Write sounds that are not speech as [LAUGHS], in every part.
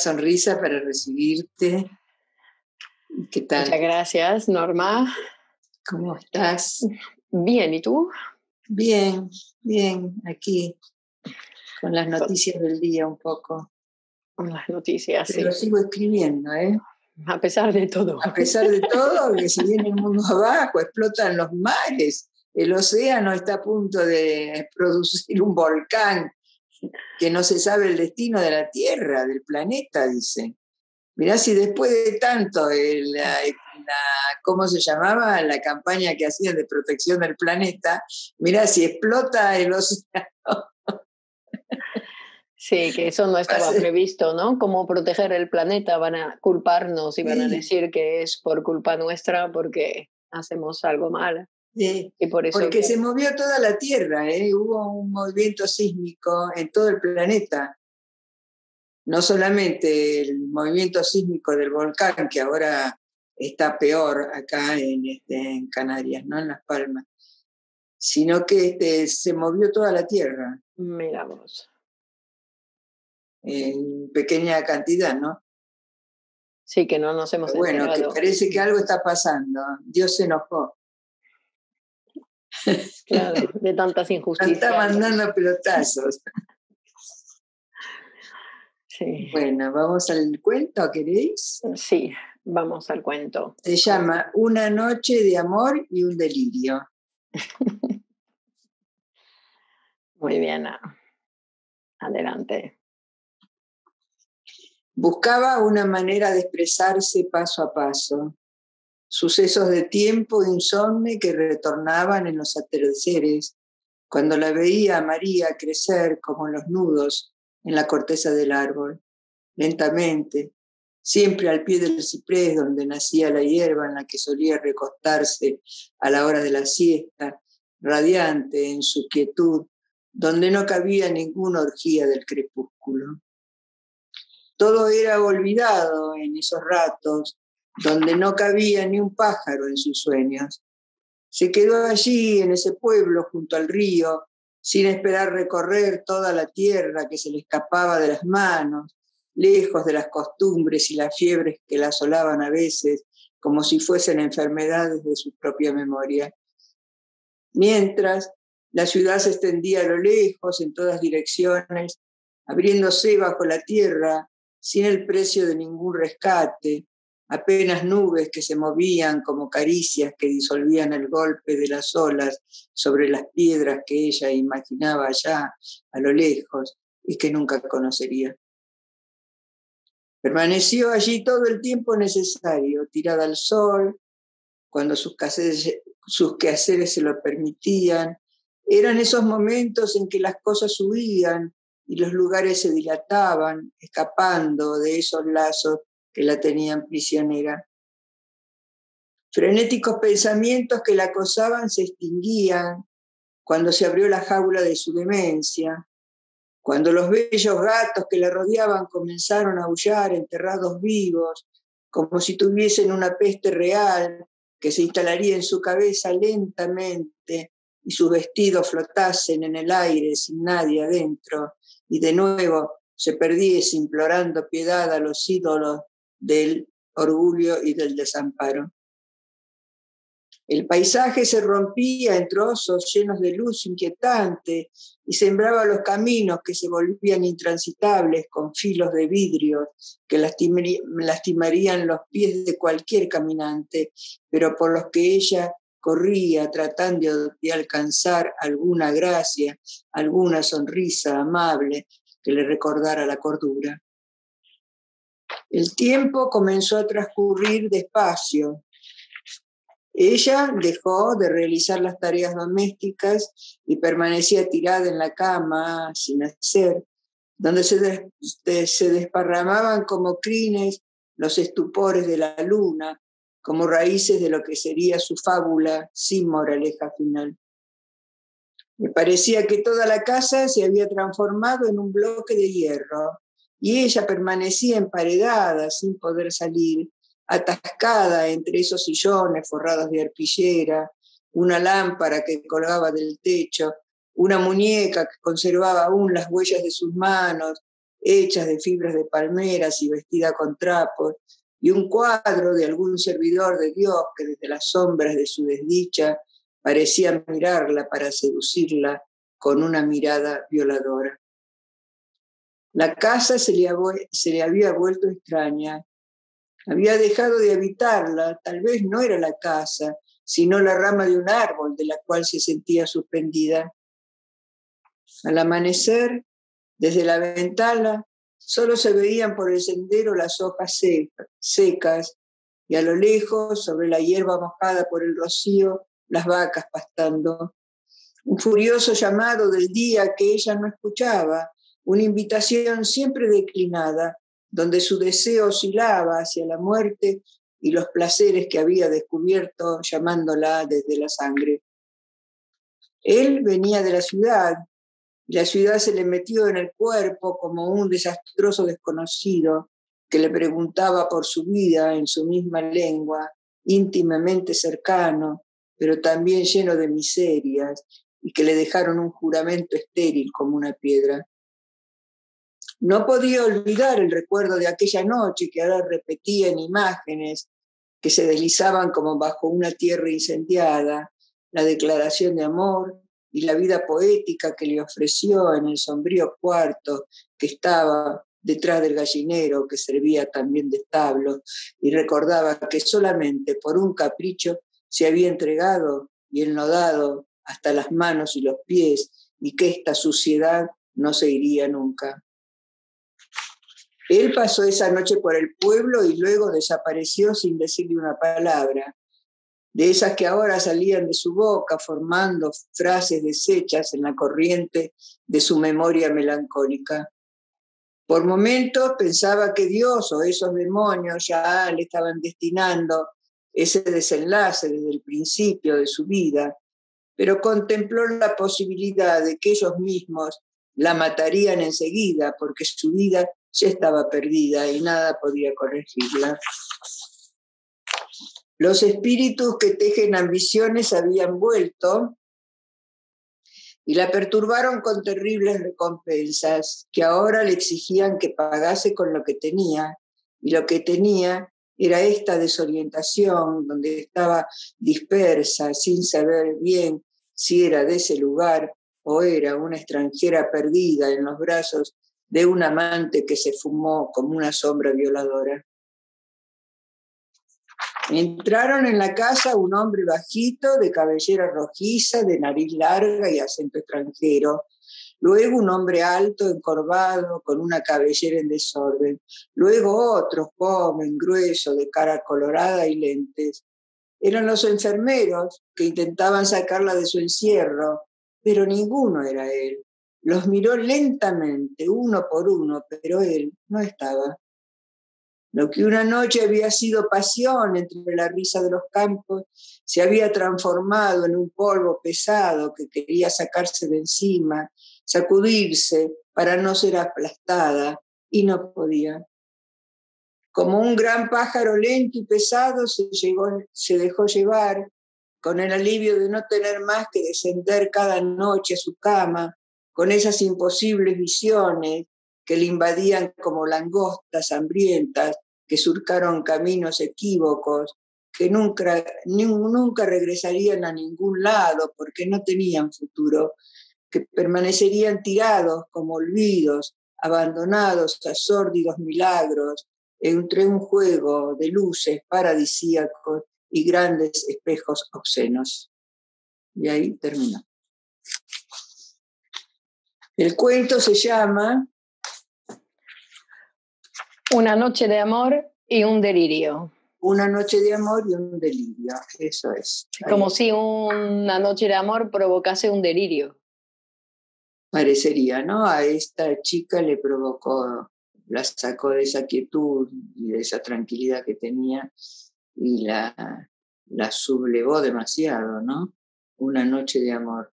Sonrisa para recibirte. ¿Qué tal? Muchas gracias, Norma. ¿Cómo estás? Bien, ¿y tú? Bien, bien, aquí, con las noticias del día un poco. Con las noticias, Pero sigo escribiendo, ¿eh? A pesar de todo. A pesar de todo, que se viene el mundo abajo, explotan los mares, el océano está a punto de producir un volcán que no se sabe el destino de la Tierra, del planeta, dice. Mirá si después de tanto, la, ¿cómo se llamaba? La campaña que hacían de protección del planeta, mirá si explota el océano. Sí, que eso no estaba previsto, ¿no? Cómo proteger el planeta, van a culparnos y van a decir que es por culpa nuestra porque hacemos algo mal. Sí, porque se movió toda la Tierra, ¿eh? hubo un movimiento sísmico en todo el planeta. No solamente el movimiento sísmico del volcán, que ahora está peor acá en, este, en Canarias, ¿no? en Las Palmas, sino que este, se movió toda la Tierra. Miramos. En pequeña cantidad, ¿no? Sí, que no nos hemos Bueno, que parece que algo está pasando. Dios se enojó. Claro, [LAUGHS] de tantas injusticias. Está mandando pelotazos. Sí. Bueno, vamos al cuento, ¿queréis? Sí, vamos al cuento. Se llama Una noche de amor y un delirio. [LAUGHS] Muy bien, adelante. Buscaba una manera de expresarse paso a paso, sucesos de tiempo insomne que retornaban en los atardeceres, cuando la veía María crecer como los nudos en la corteza del árbol, lentamente, siempre al pie del ciprés donde nacía la hierba en la que solía recostarse a la hora de la siesta, radiante en su quietud, donde no cabía ninguna orgía del crepúsculo. Todo era olvidado en esos ratos donde no cabía ni un pájaro en sus sueños. Se quedó allí, en ese pueblo, junto al río, sin esperar recorrer toda la tierra que se le escapaba de las manos, lejos de las costumbres y las fiebres que la asolaban a veces, como si fuesen enfermedades de su propia memoria. Mientras, la ciudad se extendía a lo lejos, en todas direcciones, abriéndose bajo la tierra, sin el precio de ningún rescate, apenas nubes que se movían como caricias que disolvían el golpe de las olas sobre las piedras que ella imaginaba allá a lo lejos y que nunca conocería. Permaneció allí todo el tiempo necesario, tirada al sol, cuando sus, sus quehaceres se lo permitían. Eran esos momentos en que las cosas subían y los lugares se dilataban, escapando de esos lazos que la tenían prisionera. Frenéticos pensamientos que la acosaban se extinguían cuando se abrió la jaula de su demencia, cuando los bellos gatos que la rodeaban comenzaron a aullar enterrados vivos, como si tuviesen una peste real que se instalaría en su cabeza lentamente y sus vestidos flotasen en el aire sin nadie adentro, y de nuevo se perdiese implorando piedad a los ídolos del orgullo y del desamparo. El paisaje se rompía en trozos llenos de luz inquietante y sembraba los caminos que se volvían intransitables con filos de vidrio que lastimarían los pies de cualquier caminante, pero por los que ella corría tratando de alcanzar alguna gracia, alguna sonrisa amable que le recordara la cordura. El tiempo comenzó a transcurrir despacio. Ella dejó de realizar las tareas domésticas y permanecía tirada en la cama sin hacer, donde se, se desparramaban como crines los estupores de la luna, como raíces de lo que sería su fábula sin moraleja final. Me parecía que toda la casa se había transformado en un bloque de hierro y ella permanecía emparedada sin poder salir, atascada entre esos sillones forrados de arpillera, una lámpara que colgaba del techo, una muñeca que conservaba aún las huellas de sus manos, hechas de fibras de palmeras y vestida con trapos, y un cuadro de algún servidor de Dios que desde las sombras de su desdicha parecía mirarla para seducirla con una mirada violadora. La casa se le, había vuelto extraña, había dejado de habitarla, tal vez no era la casa, sino la rama de un árbol de la cual se sentía suspendida. Al amanecer, desde la ventana, solo se veían por el sendero las hojas secas y a lo lejos, sobre la hierba mojada por el rocío, las vacas pastando. Un furioso llamado del día que ella no escuchaba, una invitación siempre declinada, donde su deseo oscilaba hacia la muerte y los placeres que había descubierto llamándola desde la sangre. Él venía de la ciudad, la ciudad se le metió en el cuerpo como un desastroso desconocido que le preguntaba por su vida en su misma lengua, íntimamente cercano, pero también lleno de miserias, y que le dejaron un juramento estéril como una piedra. No podía olvidar el recuerdo de aquella noche que ahora repetía en imágenes que se deslizaban como bajo una tierra incendiada, la declaración de amor, y la vida poética que le ofreció en el sombrío cuarto que estaba detrás del gallinero que servía también de establo y recordaba que solamente por un capricho se había entregado y ennodado hasta las manos y los pies y que esta suciedad no se iría nunca. Él pasó esa noche por el pueblo y luego desapareció sin decirle una palabra de esas que ahora salían de su boca formando frases deshechas en la corriente de su memoria melancólica. Por momentos pensaba que Dios o esos demonios ya le estaban destinando ese desenlace desde el principio de su vida, pero contempló la posibilidad de que ellos mismos la matarían enseguida porque su vida ya estaba perdida y nada podía corregirla. Los espíritus que tejen ambiciones habían vuelto y la perturbaron con terribles recompensas que ahora le exigían que pagase con lo que tenía, y lo que tenía era esta desorientación donde estaba dispersa sin saber bien si era de ese lugar o era una extranjera perdida en los brazos de un amante que se fumó como una sombra violadora. Entraron en la casa un hombre bajito, de cabellera rojiza, de nariz larga y acento extranjero. Luego un hombre alto, encorvado, con una cabellera en desorden. Luego otro, joven, grueso, de cara colorada y lentes. Eran los enfermeros que intentaban sacarla de su encierro, pero ninguno era él. Los miró lentamente, uno por uno, pero él no estaba. Lo que una noche había sido pasión entre la risa de los campos se había transformado en un polvo pesado que quería sacarse de encima, sacudirse para no ser aplastada y no podía. Como un gran pájaro lento y pesado se, se dejó llevar con el alivio de no tener más que descender cada noche a su cama, con esas imposibles visiones que le invadían como langostas hambrientas que surcaron caminos equívocos, que nunca, nunca regresarían a ningún lado porque no tenían futuro, que permanecerían tirados como olvidos, abandonados a sórdidos milagros, entre un juego de luces paradisíacos y grandes espejos obscenos. Y ahí termina. El cuento se llama una noche de amor y un delirio. Una noche de amor y un delirio, eso es. Como si una noche de amor provocase un delirio. Parecería, ¿no? A esta chica le provocó, la sacó de esa quietud y de esa tranquilidad que tenía y la, la sublevó demasiado, ¿no? Una noche de amor.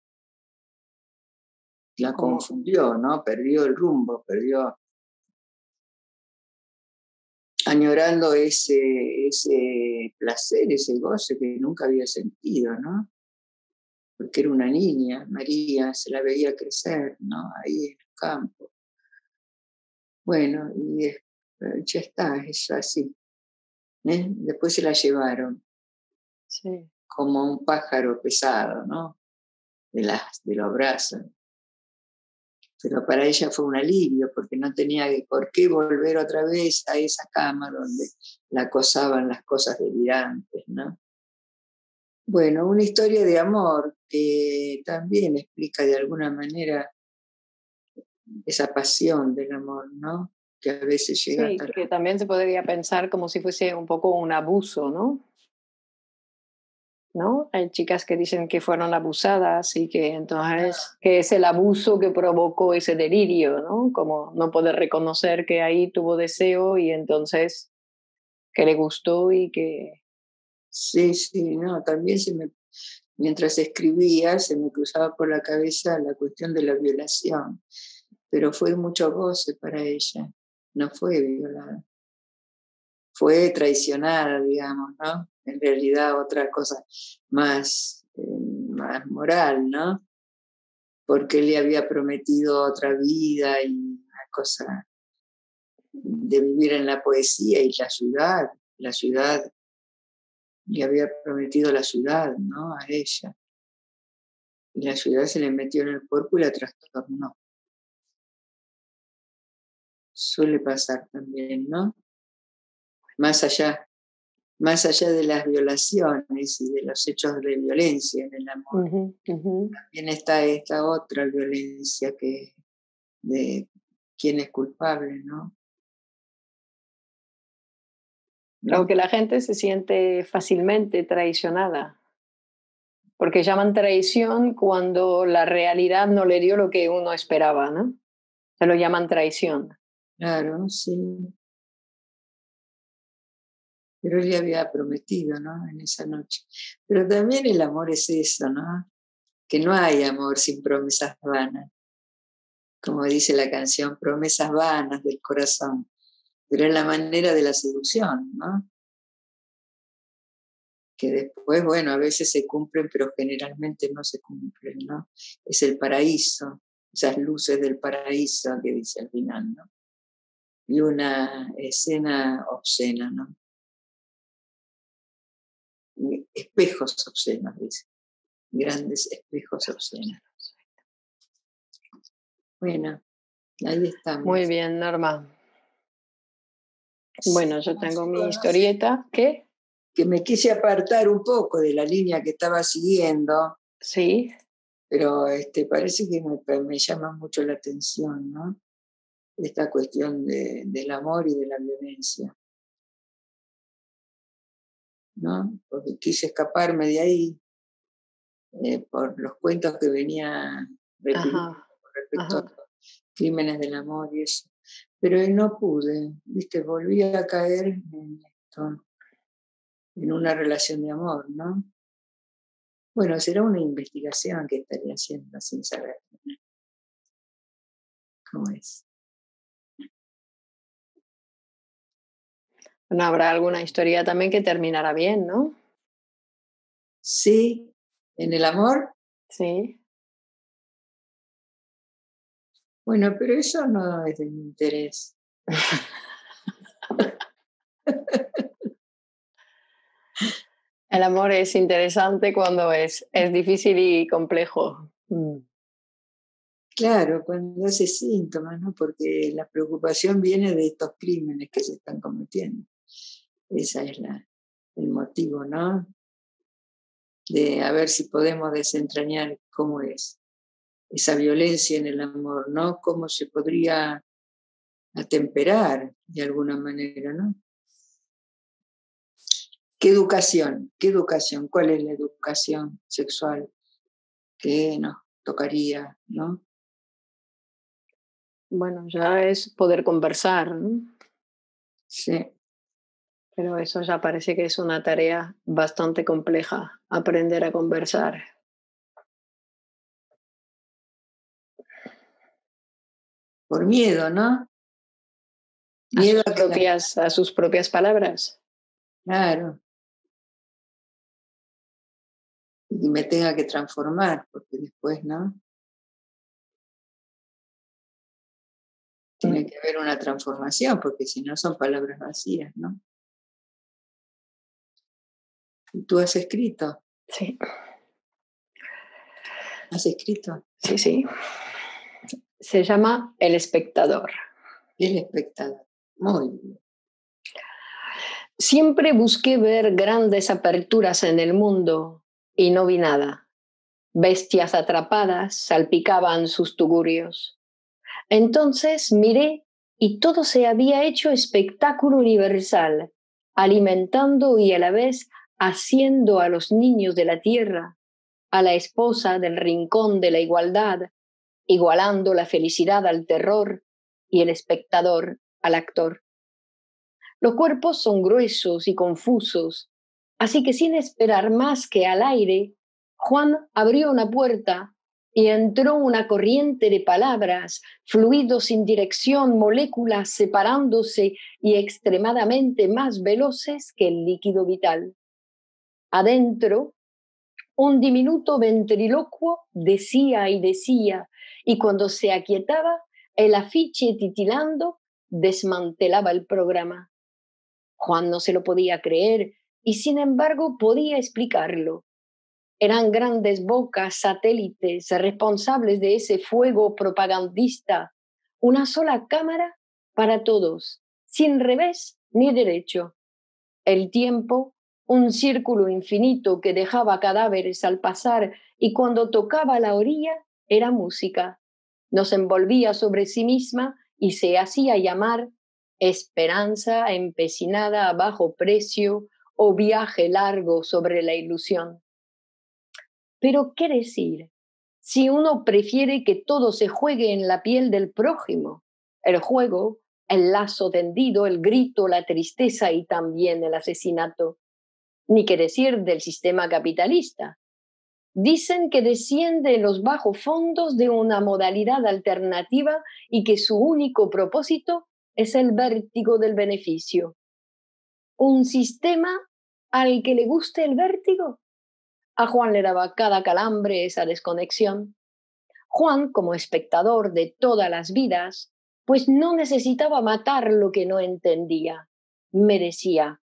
La confundió, ¿no? Perdió el rumbo, perdió añorando ese, ese placer, ese goce que nunca había sentido, ¿no? Porque era una niña, María, se la veía crecer, ¿no? Ahí en el campo. Bueno, y ya está, eso así. ¿eh? Después se la llevaron. Sí. Como un pájaro pesado, ¿no? De, las, de los brazos pero para ella fue un alivio porque no tenía por qué volver otra vez a esa cama donde la acosaban las cosas delirantes, ¿no? Bueno, una historia de amor que también explica de alguna manera esa pasión del amor, ¿no? Que a veces llega sí, que también se podría pensar como si fuese un poco un abuso, ¿no? ¿No? Hay chicas que dicen que fueron abusadas y que entonces que es el abuso que provocó ese delirio, ¿no? Como no poder reconocer que ahí tuvo deseo y entonces que le gustó y que... Sí, sí, no, también se me, mientras escribía se me cruzaba por la cabeza la cuestión de la violación, pero fue mucho goce para ella, no fue violada, fue traicionada, digamos, ¿no? en realidad otra cosa más, eh, más moral, ¿no? Porque él le había prometido otra vida y una cosa de vivir en la poesía y la ciudad, la ciudad, le había prometido la ciudad, ¿no? A ella. Y la ciudad se le metió en el cuerpo y la trastornó. Suele pasar también, ¿no? Más allá más allá de las violaciones y de los hechos de violencia en el amor, también está esta otra violencia que de quién es culpable, ¿no? Aunque la gente se siente fácilmente traicionada, porque llaman traición cuando la realidad no le dio lo que uno esperaba, ¿no? Se lo llaman traición. Claro, sí pero él le había prometido, ¿no? En esa noche. Pero también el amor es eso, ¿no? Que no hay amor sin promesas vanas. Como dice la canción, promesas vanas del corazón. Pero es la manera de la seducción, ¿no? Que después, bueno, a veces se cumplen, pero generalmente no se cumplen, ¿no? Es el paraíso, esas luces del paraíso que dice al final, ¿no? Y una escena obscena, ¿no? Espejos obscenos, dice. Grandes espejos obscenos. Bueno, ahí estamos. Muy bien, Norma. Bueno, yo tengo mi historieta. ¿Qué? Que me quise apartar un poco de la línea que estaba siguiendo. Sí. Pero este, parece que me, me llama mucho la atención, ¿no? Esta cuestión de, del amor y de la violencia. ¿No? Porque quise escaparme de ahí eh, por los cuentos que venía respecto a crímenes del amor y eso. Pero no pude, ¿viste? Volví a caer en esto, en una relación de amor, ¿no? Bueno, será una investigación que estaría haciendo sin saber. ¿Cómo es? No habrá alguna historia también que terminará bien, ¿no? Sí, en el amor. Sí. Bueno, pero eso no es de mi interés. El amor es interesante cuando es, es difícil y complejo. Mm. Claro, cuando hace síntomas, ¿no? Porque la preocupación viene de estos crímenes que se están cometiendo. Ese es la, el motivo, ¿no? De a ver si podemos desentrañar cómo es esa violencia en el amor, ¿no? Cómo se podría atemperar de alguna manera, ¿no? ¿Qué educación? ¿Qué educación? ¿Cuál es la educación sexual que nos tocaría, ¿no? bueno, ya es poder conversar. ¿no? Sí. Pero eso ya parece que es una tarea bastante compleja, aprender a conversar. Por miedo, ¿no? Miedo a, sus propias, a sus propias palabras. Claro. Y me tenga que transformar, porque después, ¿no? Tiene que haber una transformación, porque si no son palabras vacías, ¿no? ¿Tú has escrito? Sí. ¿Has escrito? Sí, sí. Se llama El espectador. El espectador. Muy bien. Siempre busqué ver grandes aperturas en el mundo y no vi nada. Bestias atrapadas salpicaban sus tugurios. Entonces miré y todo se había hecho espectáculo universal, alimentando y a la vez haciendo a los niños de la tierra, a la esposa del rincón de la igualdad, igualando la felicidad al terror y el espectador al actor. Los cuerpos son gruesos y confusos, así que sin esperar más que al aire, Juan abrió una puerta y entró una corriente de palabras, fluidos sin dirección, moléculas separándose y extremadamente más veloces que el líquido vital. Adentro, un diminuto ventriloquio decía y decía, y cuando se aquietaba, el afiche titilando desmantelaba el programa. Juan no se lo podía creer y sin embargo podía explicarlo. Eran grandes bocas satélites responsables de ese fuego propagandista, una sola cámara para todos, sin revés ni derecho. El tiempo un círculo infinito que dejaba cadáveres al pasar y cuando tocaba la orilla era música. Nos envolvía sobre sí misma y se hacía llamar esperanza empecinada a bajo precio o viaje largo sobre la ilusión. Pero, ¿qué decir? Si uno prefiere que todo se juegue en la piel del prójimo, el juego, el lazo tendido, el grito, la tristeza y también el asesinato, ni qué decir del sistema capitalista. Dicen que desciende en los bajos fondos de una modalidad alternativa y que su único propósito es el vértigo del beneficio. ¿Un sistema al que le guste el vértigo? A Juan le daba cada calambre esa desconexión. Juan, como espectador de todas las vidas, pues no necesitaba matar lo que no entendía. Merecía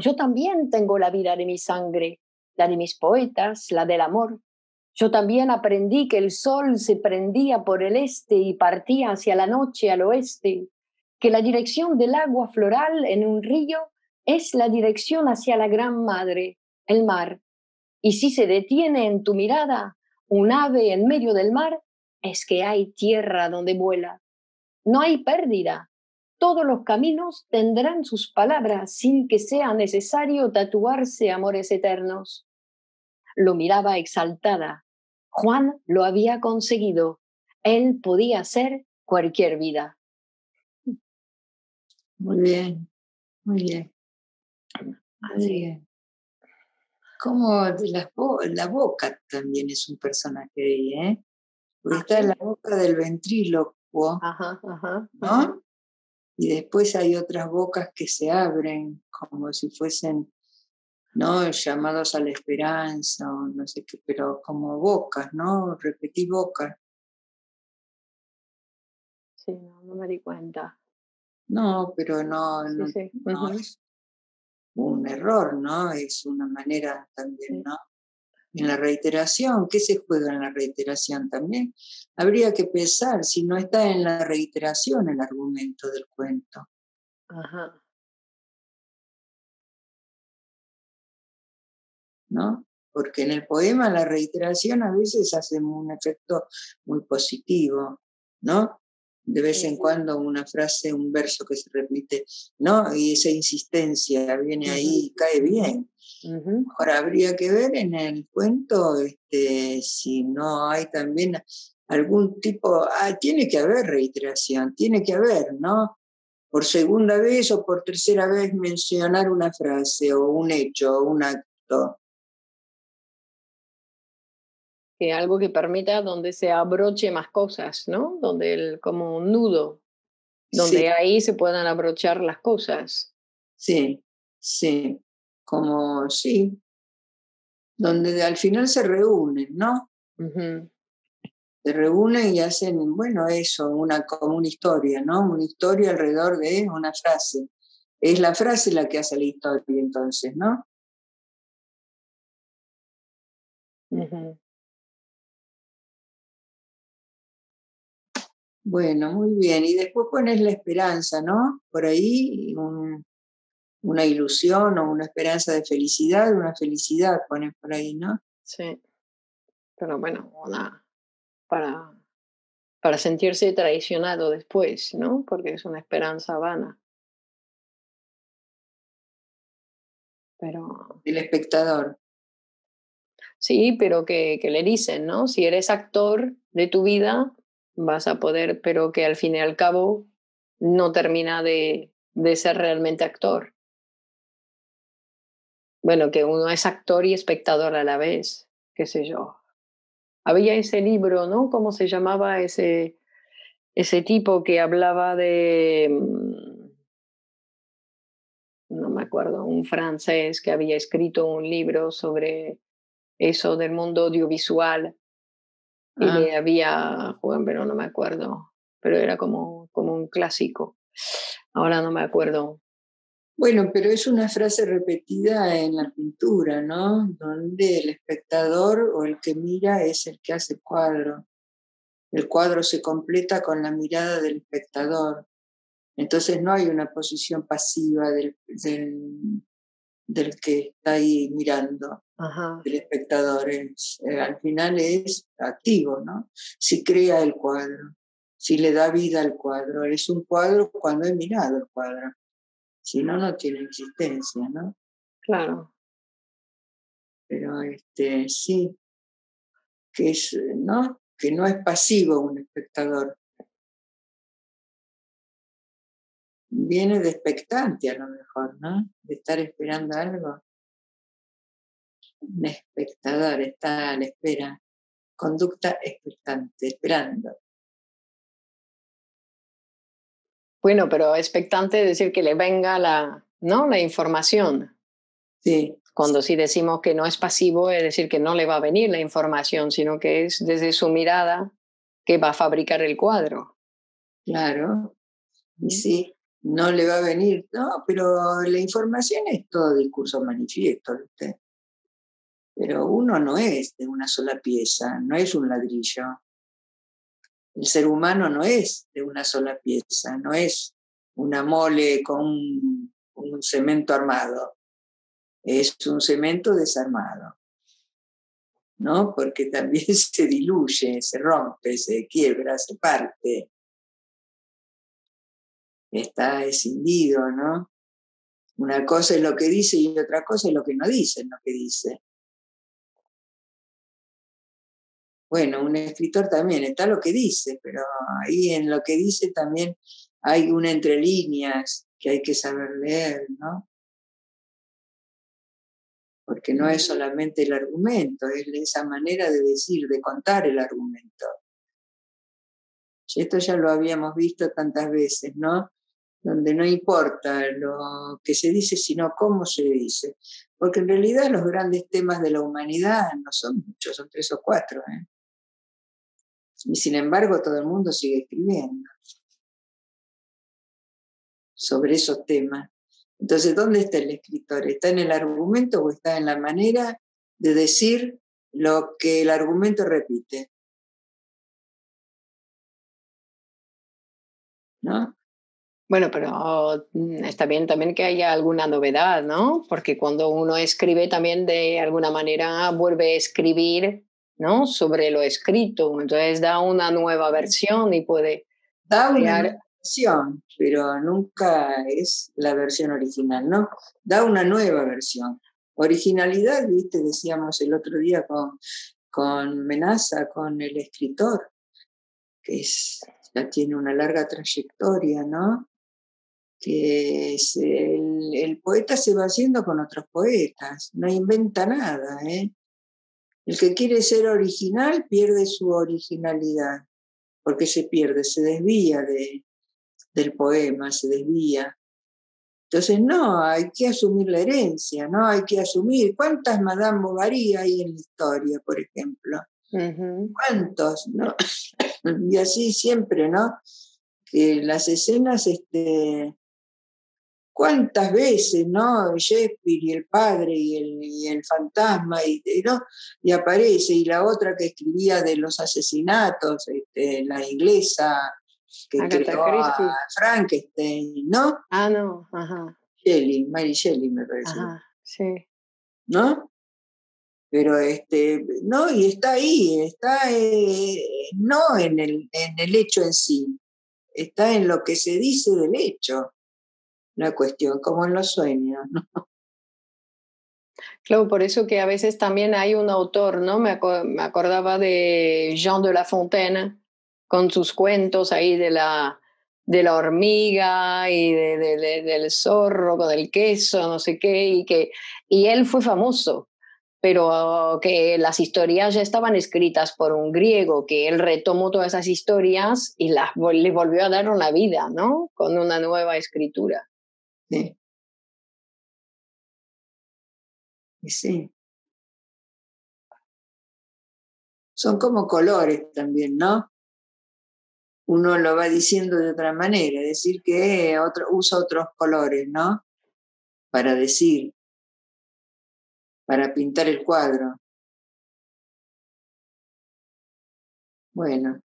yo también tengo la vida de mi sangre, la de mis poetas, la del amor. Yo también aprendí que el sol se prendía por el este y partía hacia la noche al oeste, que la dirección del agua floral en un río es la dirección hacia la gran madre, el mar. Y si se detiene en tu mirada un ave en medio del mar, es que hay tierra donde vuela. No hay pérdida, todos los caminos tendrán sus palabras sin que sea necesario tatuarse amores eternos. Lo miraba exaltada. Juan lo había conseguido. Él podía ser cualquier vida. Muy bien, muy bien. Muy bien. Como la, la boca también es un personaje ahí, ¿eh? Porque está en la boca del ventrílocuo, ajá, ajá, ¿no? Y después hay otras bocas que se abren como si fuesen no llamados a la esperanza o no sé qué, pero como bocas, ¿no? Repetí bocas. Sí, no, no me di cuenta. No, pero no, no, es un error, ¿no? Es una manera también, ¿no? En la reiteración, ¿qué se juega en la reiteración también? Habría que pensar si no está en la reiteración el argumento del cuento. Ajá. ¿No? Porque en el poema la reiteración a veces hace un efecto muy positivo, ¿no? de vez en cuando una frase, un verso que se repite, ¿no? Y esa insistencia viene ahí y cae bien. Ahora habría que ver en el cuento este, si no hay también algún tipo, ah, tiene que haber reiteración, tiene que haber, ¿no? Por segunda vez o por tercera vez mencionar una frase o un hecho o un acto. Que algo que permita donde se abroche más cosas, ¿no? Donde el, como un nudo, donde ahí se puedan abrochar las cosas. Sí, sí, como sí, donde al final se reúnen, ¿no? Se reúnen y hacen, bueno, eso, una, como una historia, ¿no? Una historia alrededor de una frase. Es la frase la que hace la historia entonces, ¿no? Bueno, muy bien. Y después pones la esperanza, ¿no? Por ahí una ilusión o una esperanza de felicidad, una felicidad pones por ahí, ¿no? Sí. Pero bueno, una, para, para sentirse traicionado después, ¿no? Porque es una esperanza vana. Pero... El espectador. Sí, pero que, que le dicen, ¿no? Si eres actor de tu vida, vas a poder, pero que al fin y al cabo no termina de, de ser realmente actor. Bueno, que uno es actor y espectador a la vez, qué sé yo. Había ese libro, ¿no? ¿Cómo se llamaba ese, ese tipo que hablaba de, mm, no me acuerdo, un francés que había escrito un libro sobre eso del mundo audiovisual y ah. le había, Juan, pero no me acuerdo, pero era como, como un clásico. Ahora no me acuerdo. Bueno, pero es una frase repetida en la pintura, ¿no? Donde el espectador o el que mira es el que hace el cuadro. El cuadro se completa con la mirada del espectador. Entonces no hay una posición pasiva del, del que está ahí mirando, el espectador. Es, eh, al final es activo, ¿no? Si crea el cuadro, si le da vida al cuadro. Es un cuadro cuando he mirado el cuadro. Si no, no tiene existencia, ¿no? Claro. Pero este, sí, que es, ¿no? Que no es pasivo un espectador, viene de expectante a lo mejor, ¿no? De estar esperando algo. Un espectador está a la espera, conducta expectante, esperando. Bueno, pero expectante es decir que le venga la, ¿no? la información. Sí. Cuando sí decimos que no es pasivo, es decir que no le va a venir la información, sino que es desde su mirada que va a fabricar el cuadro. Claro. Y sí, no le va a venir, no, pero la información es todo discurso manifiesto, ¿viste? Pero uno no es de una sola pieza, no es un ladrillo. El ser humano no es de una sola pieza, no es una mole con un, cemento armado, es un cemento desarmado, ¿no? Porque también [LAUGHS] se diluye, se rompe, se quiebra, se parte está escindido, ¿no? Una cosa es lo que dice y otra cosa es lo que no dice lo que dice. Bueno, un escritor también está lo que dice, pero ahí en lo que dice también hay una entre líneas que hay que saber leer, ¿no? Porque no es solamente el argumento, es esa manera de decir, de contar el argumento. Esto ya lo habíamos visto tantas veces, ¿no? donde no importa lo que se dice, sino cómo se dice. Porque en realidad los grandes temas de la humanidad no son muchos, son tres o cuatro. ¿eh? Y sin embargo todo el mundo sigue escribiendo sobre esos temas. Entonces, ¿dónde está el escritor? ¿Está en el argumento o está en la manera de decir lo que el argumento repite? ¿No? Bueno, pero está bien también que haya alguna novedad, ¿no? Porque cuando uno escribe también de alguna manera vuelve a escribir, ¿no? Sobre lo escrito, entonces da una nueva versión y puede... Da una versión, pero nunca es la versión original, ¿no? Da una nueva versión. Originalidad, viste, decíamos el otro día con, con Menaza, con el escritor, que es, ya tiene una larga trayectoria, ¿no? Que es el, el poeta se va haciendo con otros poetas, no inventa nada, ¿eh? El que quiere ser original pierde su originalidad, porque se pierde, se desvía de, del poema, se desvía. Entonces, no, hay que asumir la herencia, ¿no? Hay que asumir. ¿Cuántas Madame Bovary hay en la historia, por ejemplo? ¿Cuántos? ¿no? [COUGHS] y así siempre, ¿no? Que las escenas este, cuántas veces, ¿no? Shakespeare y el padre y el, el fantasma, y, ¿no? y aparece, y la otra que escribía de los asesinatos, este, la inglesa que creó a Frankenstein, ¿no? Ah, no, ajá. Shelley, Mary Shelley me parece. Ajá, sí. ¿No? Pero este, no, y está ahí, está eh, no en el, en el hecho en sí, está en lo que se dice del hecho la cuestión, como en los sueños, ¿no? Claro, por eso que a veces también hay un autor, ¿no? Me, acordaba de Jean de La Fontaine, con sus cuentos ahí de la, de la hormiga y de, del zorro con el queso, no sé qué, y que y él fue famoso, pero que las historias ya estaban escritas por un griego, que él retomó todas esas historias y las le volvió a dar una vida, ¿no? Con una nueva escritura. Sí. Y sí. Son como colores también, ¿no? Uno lo va diciendo de otra manera, decir que otro, usa otros colores, ¿no? Para decir, para pintar el cuadro. Bueno.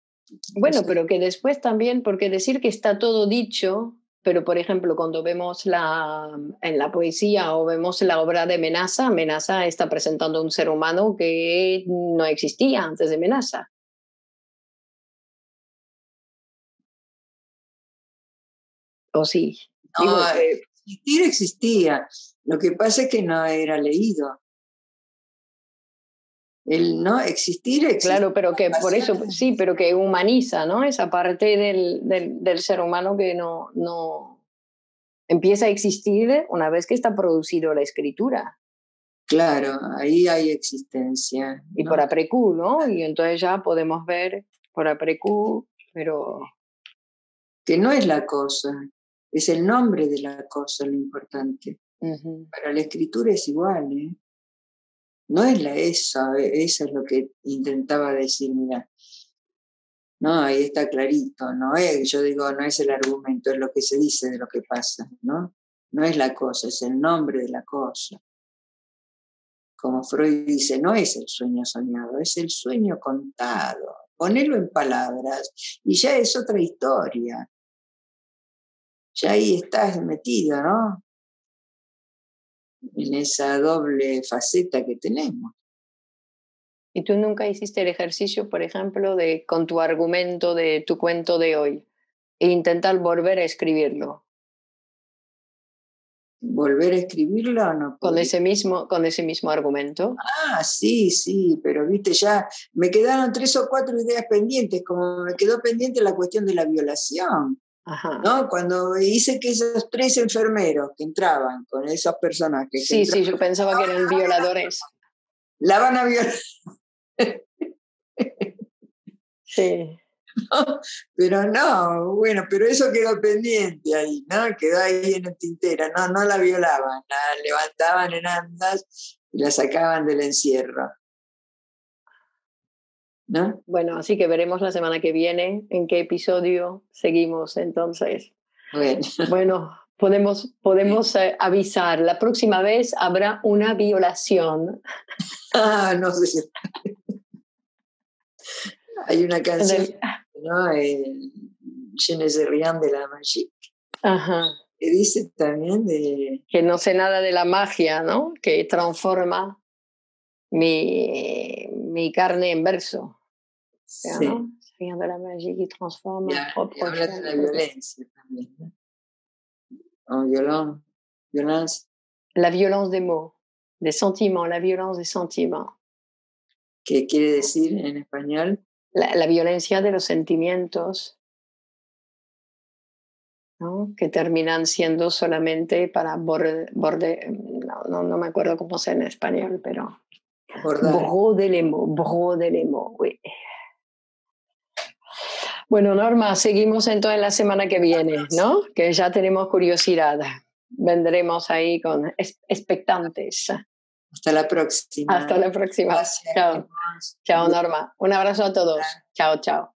Bueno, pero que después también, porque decir que está todo dicho pero por ejemplo, cuando vemos la, en la poesía o vemos la obra de Menaza, Menaza está presentando un ser humano que no existía antes de Menaza. ¿O sí? No, existir existía. Lo que pasa es que no era leído el no existir, Claro, pero que por eso, sí, pero que humaniza, ¿no? Esa parte del, del, ser humano que no, no empieza a existir una vez que está producido la escritura. Claro, ahí hay existencia. Y por aprecú, ¿no? Y entonces ya podemos ver por aprecú, pero... Que no es la cosa, es el nombre de la cosa lo importante. Para la escritura es igual, ¿eh? No es la esa, eso es lo que intentaba decir, mira. No, ahí está clarito, no es, yo digo, no es el argumento, es lo que se dice de lo que pasa, ¿no? No es la cosa, es el nombre de la cosa. Como Freud dice, no es el sueño soñado, es el sueño contado. Ponelo en palabras y ya es otra historia. Ya ahí estás metido, ¿no? En esa doble faceta que tenemos. ¿Y tú nunca hiciste el ejercicio, por ejemplo, de con tu argumento de tu cuento de hoy e intentar volver a escribirlo? ¿Volver a escribirlo o no? Con ese, mismo, con ese mismo argumento. Ah, sí, sí, pero viste, ya me quedaron tres o cuatro ideas pendientes, como me quedó pendiente la cuestión de la violación. ¿No? Cuando hice que esos tres enfermeros que entraban con esos personajes. Sí, sí, yo pensaba que eran violadores. La van a violar. sí. [LAUGHS] pero no, bueno, pero eso quedó pendiente ahí, ¿no? Quedó ahí en el tintero, no, no la violaban, la levantaban en andas y la sacaban del encierro. Bueno, así que veremos la semana que viene en qué episodio seguimos entonces. Bueno, podemos, podemos eh, avisar, la próxima vez habrá una violación. Ah, no sé. Hay una canción, [LAUGHS] ¿no? El Je ne sais rien de la magie. Ajá. Que dice también de... Que no sé nada de la magia, ¿no? Que transforma mi, mi carne en verso. Sí. Rien de la magie qui transforme ya, y habla de la violencia también. ¿no? En violon, violence. La violence des mots, des sentiments, la violence des sentiments. ¿Qué quiere decir en español? la, violencia de los sentimientos, que terminan siendo solamente para borde, borde no, no, me acuerdo cómo sea en español, pero... Bro de lemo, de lemo, oui. Bueno, Norma, seguimos entonces la semana que viene, ¿no? Que ya tenemos curiosidad. Vendremos ahí con expectantes. Hasta la próxima. Hasta la próxima. Chao. Chao, Norma. Un abrazo a todos. Chao, chao.